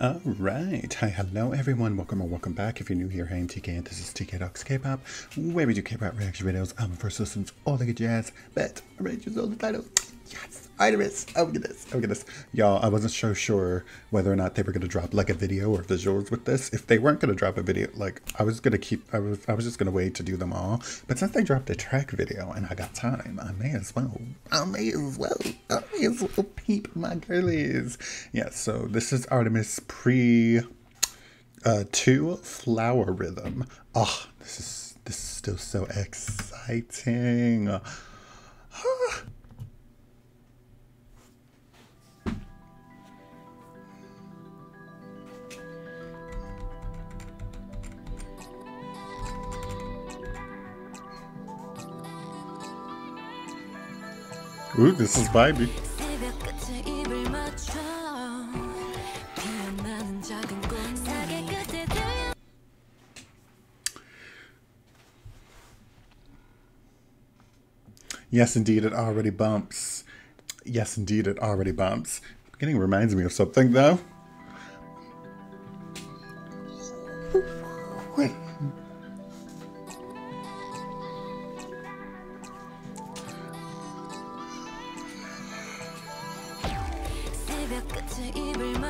right. Hi, hello everyone. Welcome or welcome back. If you're new here, hey, I'm TK and this is TK Talks K-Pop, where we do K-pop reaction videos. I'm first listens, all the good jazz, but arranges all the titles. Yes, Artemis. Oh goodness. Oh goodness. Y'all, I wasn't so sure whether or not they were gonna drop like a video or visuals with this. If they weren't gonna drop a video, like I was gonna keep I was I was just gonna wait to do them all. But since they dropped a track video and I got time, I may as well. I may as well. I may as well peep my girlies. Yeah, so this is Artemis pre uh two flower rhythm. Oh, this is this is still so exciting. Ooh, this is baby. Yes, indeed, it already bumps. Yes, indeed, it already bumps. Beginning reminds me of something, though.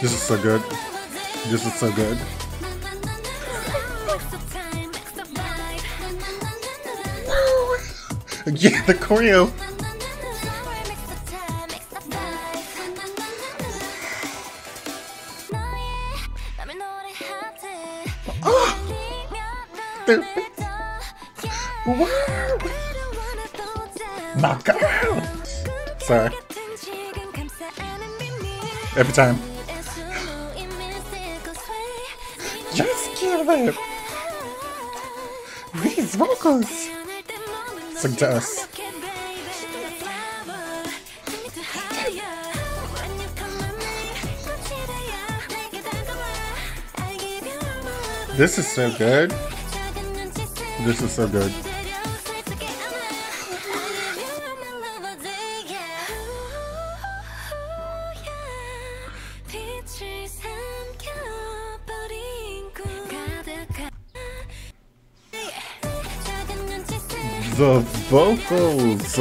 This is so good. This is so good. yeah, the choreo. Knock out. Sorry. Every time. These vocals. Sing to us. This is so good. This is so good. the vocals!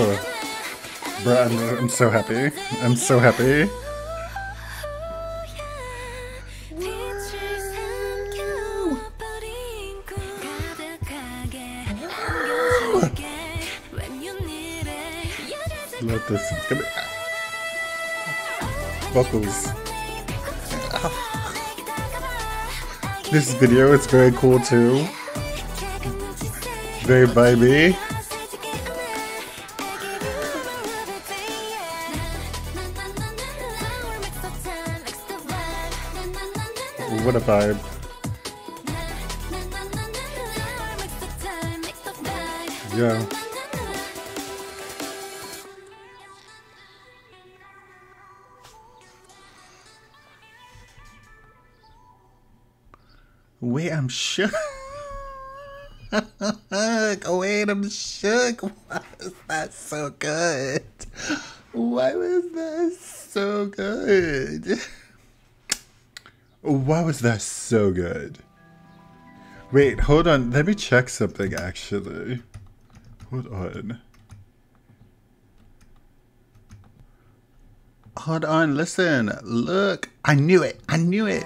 Brad, I'm, so happy. I'm so happy. Love this. Come. Vocals. This video is very cool too. Very vibey. What a vibe. Yeah. Wait, I'm shook. Wait, I'm shook. Why was that so good? Why was that so good? Why was that so good? Wait, hold on. Let me check something actually. Hold on. Hold on, listen. Look. I knew it. I knew it.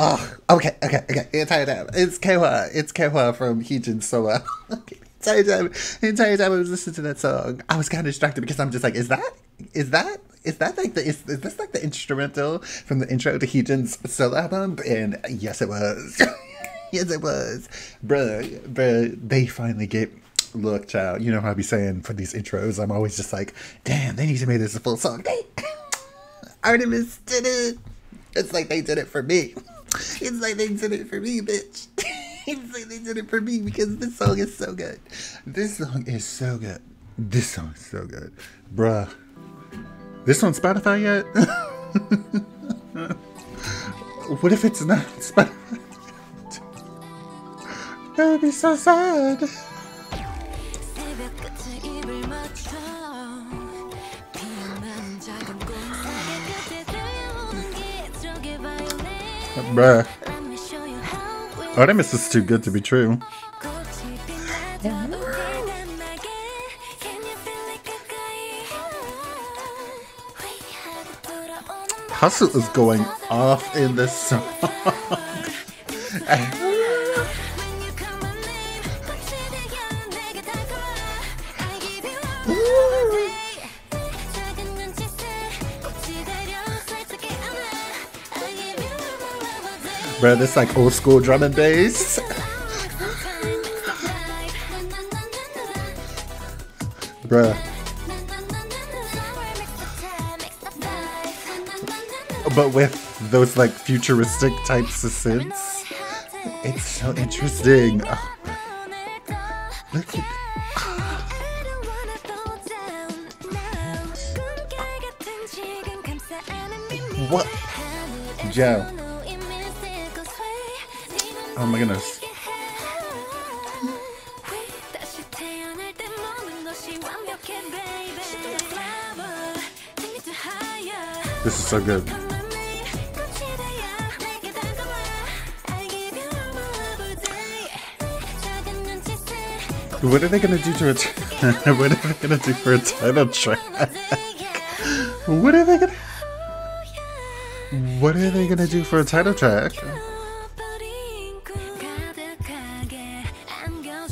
Oh, okay, okay, okay. It's Kehwa. It's Kehwa from Heejin Solo. entire time, entire time I was listening to that song, I was kind of distracted because I'm just like, is that, is that, is that like the, is, is this like the instrumental from the intro to Heejin's solo album? And yes, it was. yes, it was. Bruh, bruh, they finally get. Look, child, you know how I be saying for these intros, I'm always just like, damn, they need to make this a full song. They, Artemis did it. It's like they did it for me. It's like they did it for me, bitch. they did it for me because this song is so good. This song is so good. This song is so good. Bruh. This on Spotify yet? what if it's not Spotify? that would be so sad. Bruh. Oh, Artemis is too good to be true. HaSeul is going off in this song. day this like old school drum and bass. Bruh. But with those like futuristic types of synths. It's so interesting. Oh, look at What? Joe. Me my goodness. This is so good. What are they gonna do to it? what are they gonna do for a title track? What are they gonna What are they gonna do for a title track?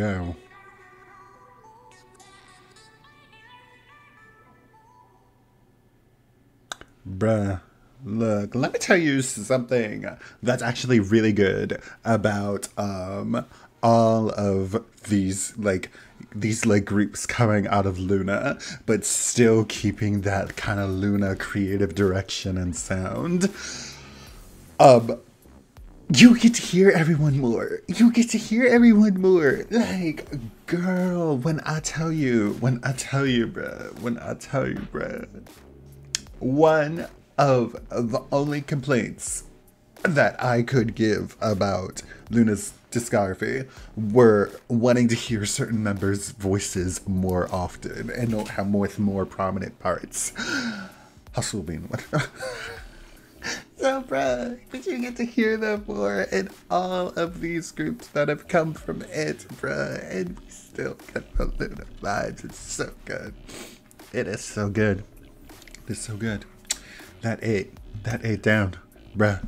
Yo. Bruh. Look, let me tell you something that's actually really good about um all of these like these like groups coming out of LOONA, but still keeping that kind of LOONA creative direction and sound. Um you get to hear everyone more. You get to hear everyone more. Like, girl, when I tell you, when I tell you, bruh, when I tell you, bruh, one of the only complaints that I could give about LOONA's discography were wanting to hear certain members' voices more often and not have more more prominent parts. HaSeul being one. So, bruh, but you get to hear them more in all of these groups that have come from it, bruh, and we still get the LOONA vibes. It's so good. It is so good. It's so good. That ate, that ate down, bruh.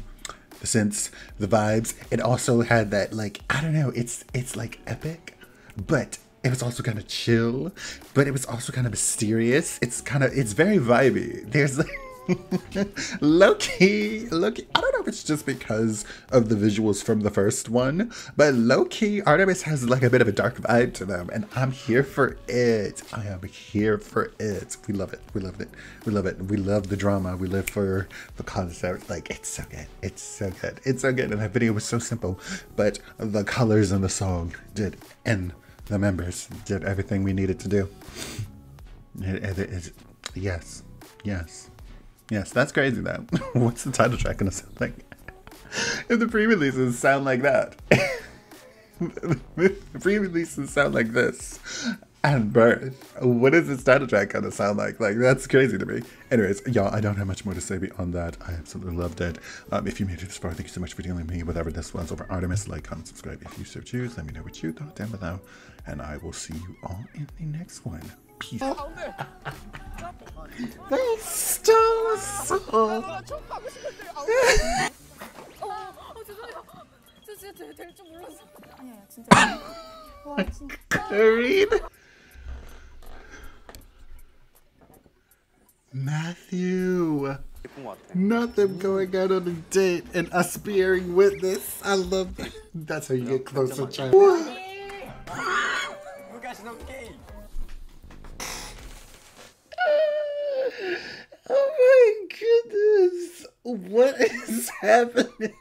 The synths, the vibes. It also had that like I don't know. It's it's like epic, but it was also kind of chill. But it was also kind of mysterious. It's kind of it's very vibey. There's like. low key. I don't know if it's just because of the visuals from the first one, but low key, Artemis has like a bit of a dark vibe to them, and I'm here for it. I am here for it. We love it. We love it. We love it. We love the drama. We live for the concept. Like it's so good. It's so good. It's so good. And that video was so simple, but the colors in the song did, and the members did everything we needed to do. It, it, it, yes, yes. Yes, that's crazy though. What's the title track gonna sound like? if the pre-releases sound like that. the pre-releases sound like this. and birth. What is this title track gonna sound like? Like that's crazy to me. Anyways, y'all, I don't have much more to say beyond that. I absolutely loved it. Um, if you made it this far, thank you so much for dealing with me. Whatever this was over Artemis, like, comment, subscribe if you so choose. Let me know what you thought down below, and I will see you all in the next one people. they stole a soul. Karin. Matthew. Not them going out on a date and us bearing witness. I love that. That's how you get close to China. heaven.